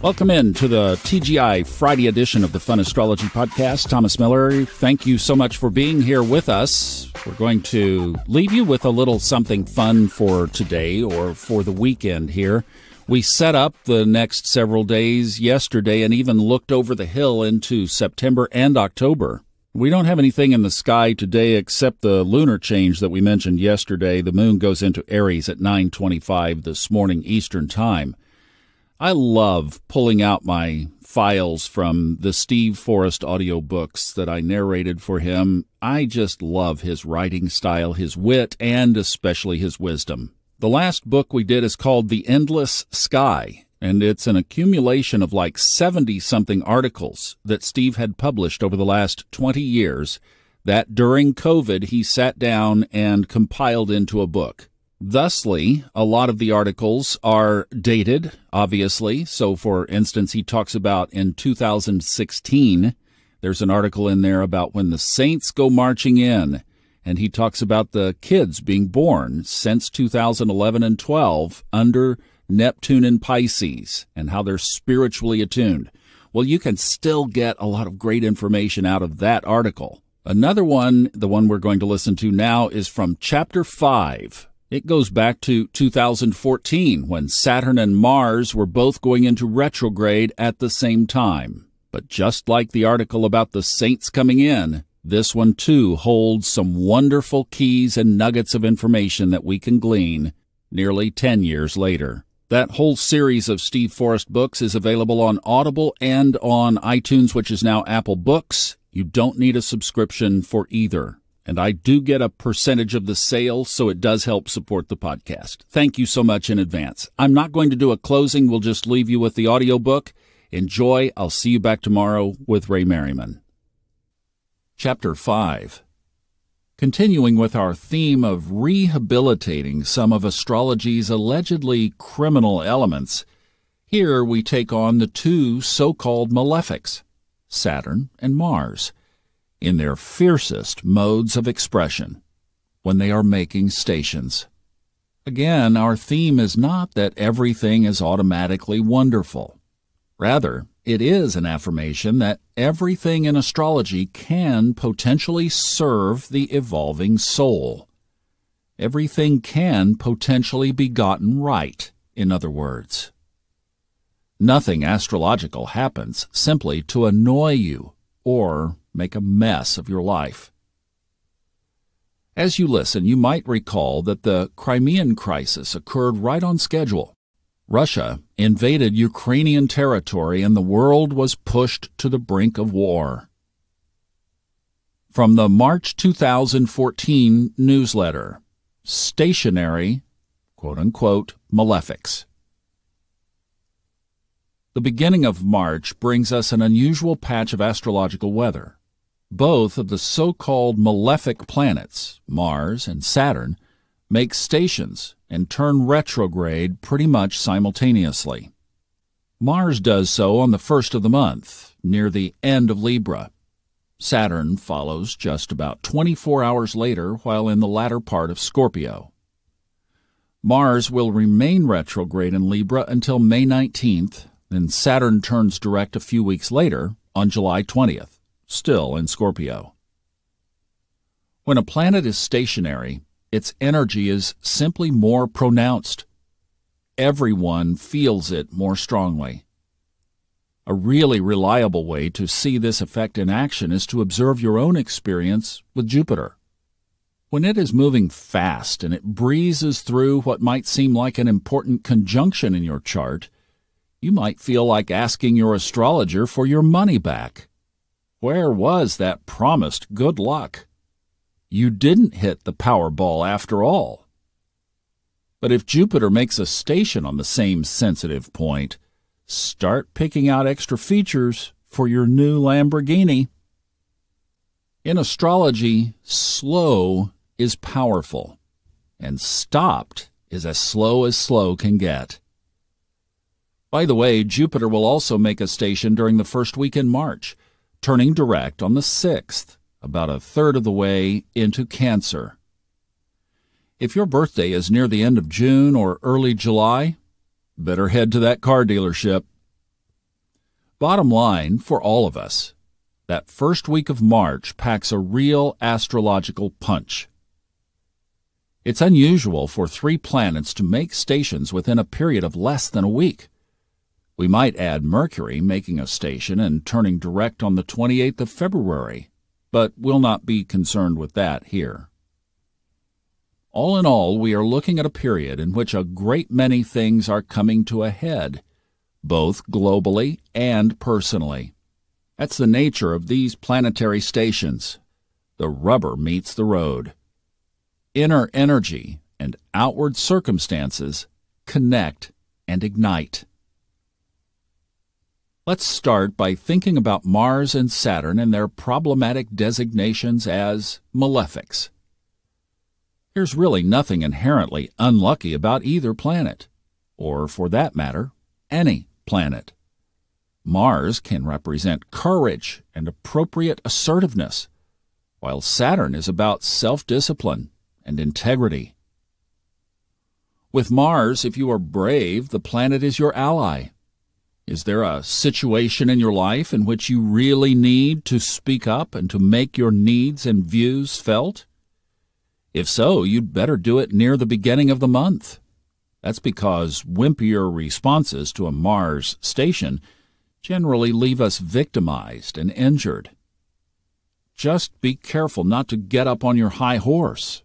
Welcome in to the TGI Friday edition of the Fun Astrology Podcast. Thomas Miller, thank you so much for being here with us. We're going to leave you with a little something fun for today or for the weekend here. We set up the next several days yesterday and even looked over the hill into September and October. We don't have anything in the sky today except the lunar change that we mentioned yesterday. The moon goes into Aries at 9:25 this morning Eastern Time. I love pulling out my files from the Steve Forrest audiobooks that I narrated for him. I just love his writing style, his wit, and especially his wisdom. The last book we did is called The Endless Sky, and it's an accumulation of like 70 something articles that Steve had published over the last 20 years that during COVID he sat down and compiled into a book. Thusly, a lot of the articles are dated, obviously. So, for instance, he talks about in 2016, there's an article in there about when the saints go marching in, and he talks about the kids being born since 2011 and 12 under Neptune and Pisces and how they're spiritually attuned. Well, you can still get a lot of great information out of that article. Another one, the one we're going to listen to now, is from chapter 5 it goes back to 2014 when Saturn and Mars were both going into retrograde at the same time. But just like the article about the saints coming in, this one too holds some wonderful keys and nuggets of information that we can glean nearly 10 years later. That whole series of Steve Forrest books is available on Audible and on iTunes, which is now Apple Books. You don't need a subscription for either and I do get a percentage of the sale, so it does help support the podcast. Thank you so much in advance. I'm not going to do a closing. We'll just leave you with the audiobook. Enjoy. I'll see you back tomorrow with Ray Merriman. Chapter 5 Continuing with our theme of rehabilitating some of astrology's allegedly criminal elements, here we take on the two so-called malefics, Saturn and Mars in their fiercest modes of expression when they are making stations. Again, our theme is not that everything is automatically wonderful. Rather, it is an affirmation that everything in astrology can potentially serve the evolving soul. Everything can potentially be gotten right, in other words. Nothing astrological happens simply to annoy you or make a mess of your life. As you listen, you might recall that the Crimean crisis occurred right on schedule. Russia invaded Ukrainian territory and the world was pushed to the brink of war. From the March 2014 newsletter, Stationary, quote unquote, Malefics. The beginning of March brings us an unusual patch of astrological weather. Both of the so-called malefic planets, Mars and Saturn, make stations and turn retrograde pretty much simultaneously. Mars does so on the first of the month, near the end of Libra. Saturn follows just about 24 hours later while in the latter part of Scorpio. Mars will remain retrograde in Libra until May 19th, then Saturn turns direct a few weeks later on July 20th still in Scorpio. When a planet is stationary, its energy is simply more pronounced. Everyone feels it more strongly. A really reliable way to see this effect in action is to observe your own experience with Jupiter. When it is moving fast and it breezes through what might seem like an important conjunction in your chart, you might feel like asking your astrologer for your money back. Where was that promised good luck? You didn't hit the Powerball after all. But if Jupiter makes a station on the same sensitive point, start picking out extra features for your new Lamborghini. In astrology, slow is powerful, and stopped is as slow as slow can get. By the way, Jupiter will also make a station during the first week in March, turning direct on the 6th, about a third of the way into Cancer. If your birthday is near the end of June or early July, better head to that car dealership. Bottom line for all of us, that first week of March packs a real astrological punch. It's unusual for three planets to make stations within a period of less than a week. We might add Mercury making a station and turning direct on the 28th of February, but we'll not be concerned with that here. All in all, we are looking at a period in which a great many things are coming to a head both globally and personally. That's the nature of these planetary stations. The rubber meets the road. Inner energy and outward circumstances connect and ignite. Let's start by thinking about Mars and Saturn and their problematic designations as malefics. There's really nothing inherently unlucky about either planet, or for that matter, any planet. Mars can represent courage and appropriate assertiveness, while Saturn is about self discipline and integrity. With Mars, if you are brave, the planet is your ally. Is there a situation in your life in which you really need to speak up and to make your needs and views felt? If so, you'd better do it near the beginning of the month. That's because wimpier responses to a Mars station generally leave us victimized and injured. Just be careful not to get up on your high horse.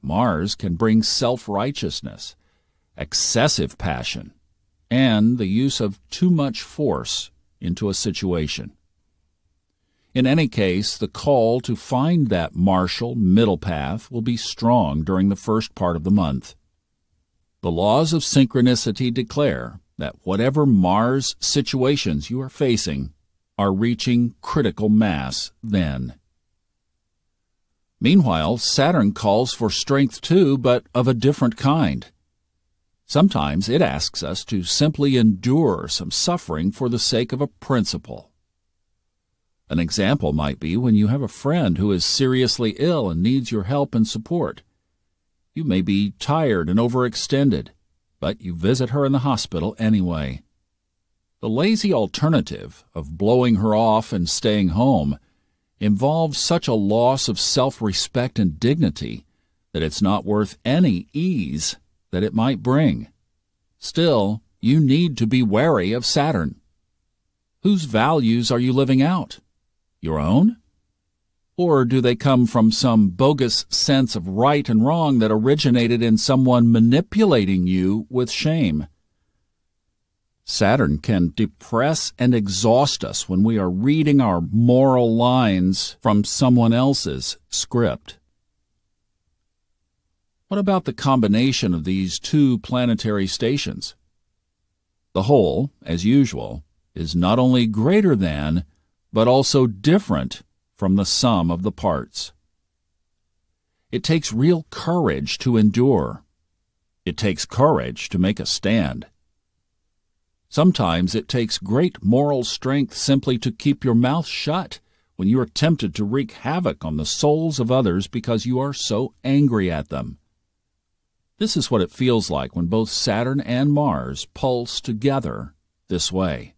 Mars can bring self righteousness, excessive passion, and the use of too much force into a situation. In any case, the call to find that martial middle path will be strong during the first part of the month. The laws of synchronicity declare that whatever Mars situations you are facing are reaching critical mass then. Meanwhile, Saturn calls for strength too, but of a different kind. Sometimes it asks us to simply endure some suffering for the sake of a principle. An example might be when you have a friend who is seriously ill and needs your help and support. You may be tired and overextended, but you visit her in the hospital anyway. The lazy alternative of blowing her off and staying home involves such a loss of self respect and dignity that it's not worth any ease that it might bring. Still, you need to be wary of Saturn. Whose values are you living out? Your own? Or do they come from some bogus sense of right and wrong that originated in someone manipulating you with shame? Saturn can depress and exhaust us when we are reading our moral lines from someone else's script. What about the combination of these two planetary stations? The whole, as usual, is not only greater than, but also different from the sum of the parts. It takes real courage to endure. It takes courage to make a stand. Sometimes it takes great moral strength simply to keep your mouth shut when you are tempted to wreak havoc on the souls of others because you are so angry at them. This is what it feels like when both Saturn and Mars pulse together this way.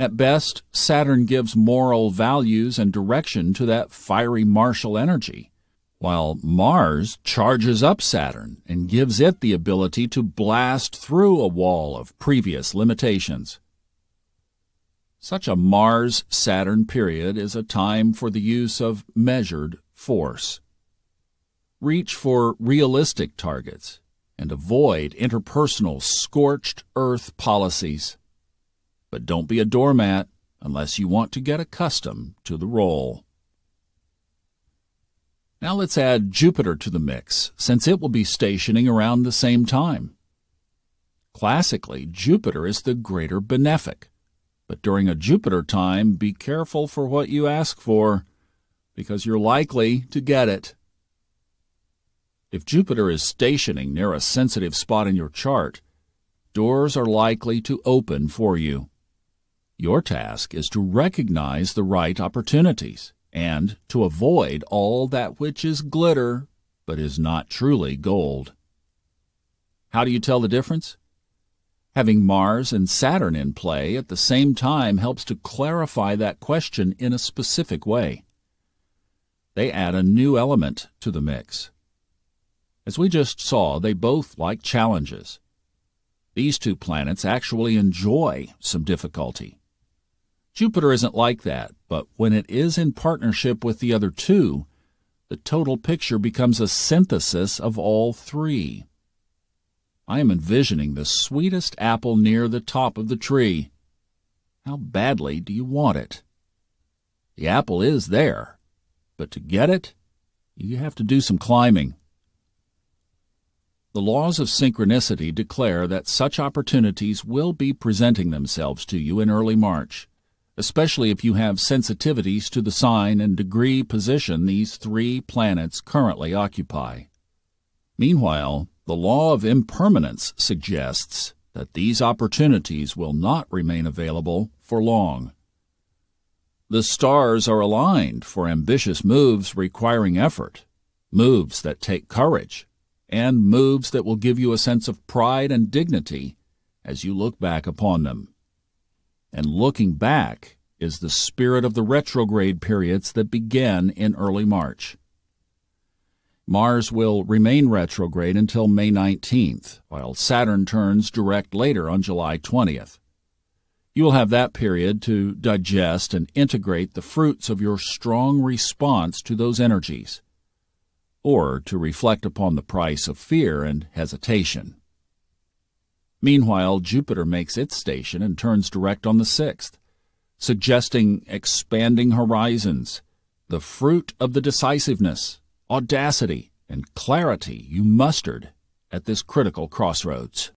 At best, Saturn gives moral values and direction to that fiery martial energy, while Mars charges up Saturn and gives it the ability to blast through a wall of previous limitations. Such a Mars Saturn period is a time for the use of measured force. Reach for realistic targets and avoid interpersonal scorched earth policies. But don't be a doormat unless you want to get accustomed to the role. Now let's add Jupiter to the mix, since it will be stationing around the same time. Classically, Jupiter is the greater benefic, but during a Jupiter time, be careful for what you ask for, because you're likely to get it. If Jupiter is stationing near a sensitive spot in your chart, doors are likely to open for you. Your task is to recognize the right opportunities and to avoid all that which is glitter but is not truly gold. How do you tell the difference? Having Mars and Saturn in play at the same time helps to clarify that question in a specific way. They add a new element to the mix. As we just saw, they both like challenges. These two planets actually enjoy some difficulty. Jupiter isn't like that, but when it is in partnership with the other two, the total picture becomes a synthesis of all three. I am envisioning the sweetest apple near the top of the tree. How badly do you want it? The apple is there, but to get it, you have to do some climbing. The laws of synchronicity declare that such opportunities will be presenting themselves to you in early March, especially if you have sensitivities to the sign and degree position these three planets currently occupy. Meanwhile, the law of impermanence suggests that these opportunities will not remain available for long. The stars are aligned for ambitious moves requiring effort, moves that take courage, and moves that will give you a sense of pride and dignity as you look back upon them. And looking back is the spirit of the retrograde periods that began in early March. Mars will remain retrograde until May 19th, while Saturn turns direct later on July 20th. You will have that period to digest and integrate the fruits of your strong response to those energies or to reflect upon the price of fear and hesitation. Meanwhile, Jupiter makes its station and turns direct on the 6th, suggesting expanding horizons, the fruit of the decisiveness, audacity, and clarity you mustered at this critical crossroads.